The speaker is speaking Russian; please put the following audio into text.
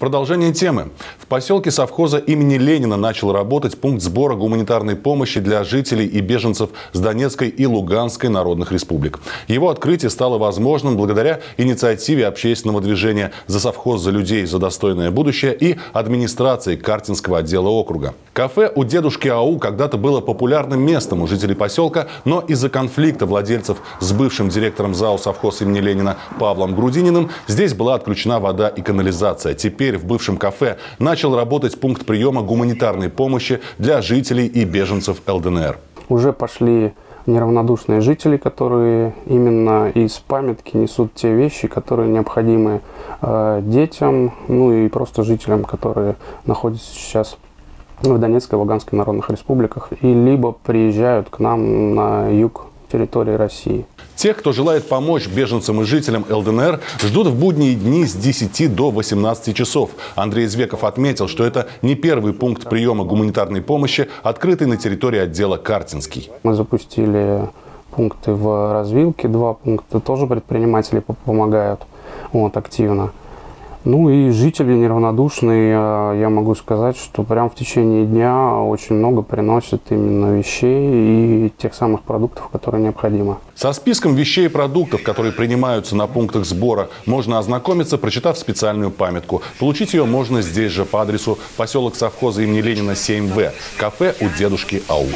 Продолжение темы. В поселке совхоза имени Ленина начал работать пункт сбора гуманитарной помощи для жителей и беженцев с Донецкой и Луганской народных республик. Его открытие стало возможным благодаря инициативе общественного движения «За совхоз за людей за достойное будущее» и администрации Картинского отдела округа. Кафе у дедушки АУ когда-то было популярным местом у жителей поселка, но из-за конфликта владельцев с бывшим директором ЗАО совхоз имени Ленина Павлом Грудининым здесь была отключена вода и канализация. Теперь в бывшем кафе начал работать пункт приема гуманитарной помощи для жителей и беженцев ЛДНР. Уже пошли неравнодушные жители, которые именно из памятки несут те вещи, которые необходимы э, детям, ну и просто жителям, которые находятся сейчас в Донецкой и Луганской народных республиках, и либо приезжают к нам на юг территории России. Тех, кто желает помочь беженцам и жителям ЛДНР, ждут в будние дни с 10 до 18 часов. Андрей Извеков отметил, что это не первый пункт приема гуманитарной помощи, открытый на территории отдела Картинский. Мы запустили пункты в развилке, два пункта тоже предприниматели помогают вот, активно. Ну и жители неравнодушные, я могу сказать, что прям в течение дня очень много приносят именно вещей и тех самых продуктов, которые необходимы. Со списком вещей и продуктов, которые принимаются на пунктах сбора, можно ознакомиться, прочитав специальную памятку. Получить ее можно здесь же по адресу поселок совхоза имени Ленина 7В, кафе у дедушки Ау.